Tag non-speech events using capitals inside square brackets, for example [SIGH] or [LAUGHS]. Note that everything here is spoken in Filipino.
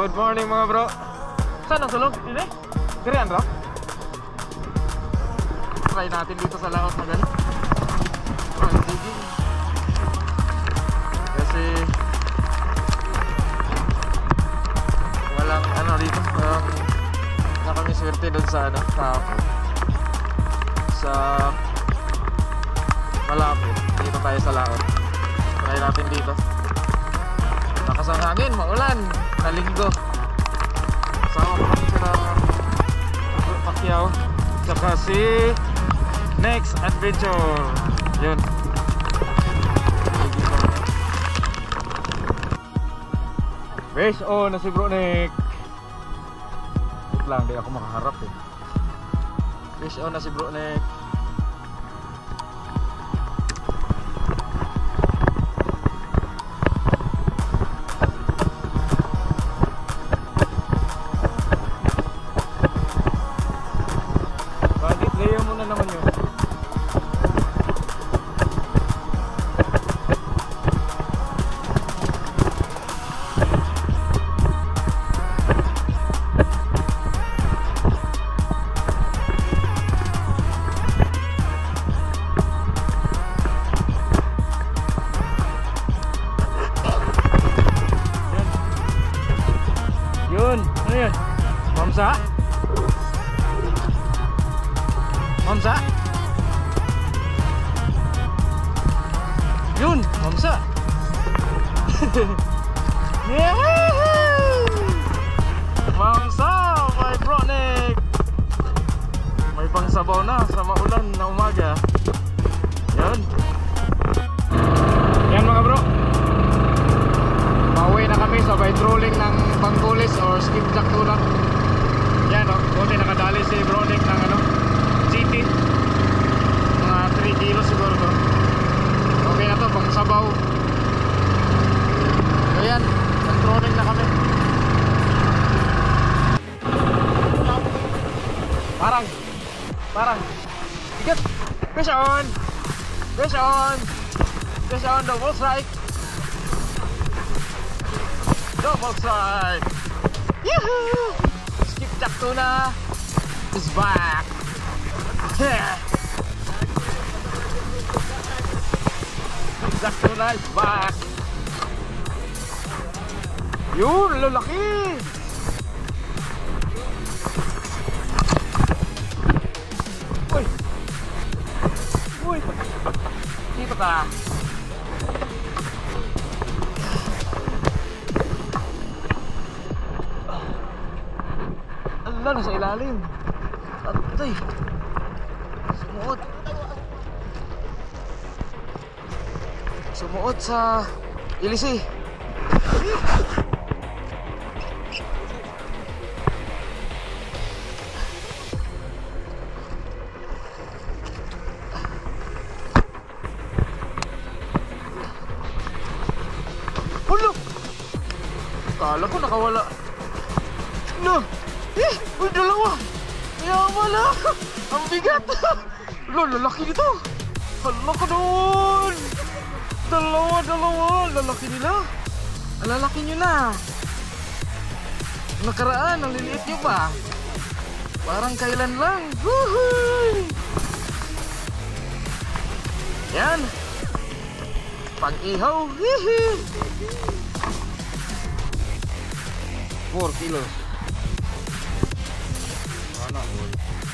Good morning mga bro. Saan ang sulog? Dili? Dirian bro? Try natin dito sa laot na gano'n. Ay, sige. Kasi walang ano dito. Um, na kami swerte doon sa ano, kahapon. Sa malapit. Dito tayo sa laot. Try natin dito. Lakas ang hangin, maulan, nalinggo. Sama pa kami sila Pacquiao. Tsaka si Next Adventure. Yun. Base on na si Bro Nick. Wait lang, di ako makaharap eh. Base on na si Bro Nick. Mamsa? Mamsa? Yun, Mamsa. [LAUGHS] Yahoo! Mamsa by Bronick. May pangsabaw na sa maulan na umaga. Yan. Yan mga bro. Pauwi na kami sabay trolling ng Bangkulis or Skipjack tulak. Parang, parang, ikat, fish on, fish on, fish on, double strike. Double strike. Yahoo! Skipjack tuna is back. Yeah. Tuna is back. Yun, lalaki. Ka. Ala, nasa ilalim. Atay. Sumuot. Sumuot sa ilisi. Hulo! Kala ko nakawala. No! Eh! Uy, dalawa! Kaya wala! Ang bigat! Lo, lalaki nito! Hala ka doon! Dalawa, dalawa! Lalaki nila! Lalaki nyo na! Nakaraan, ang liliit nyo pa! Parang kailan lang! Woohoo! Yan! Pag-ihaw! Hihi! 4 kilos. Sana all.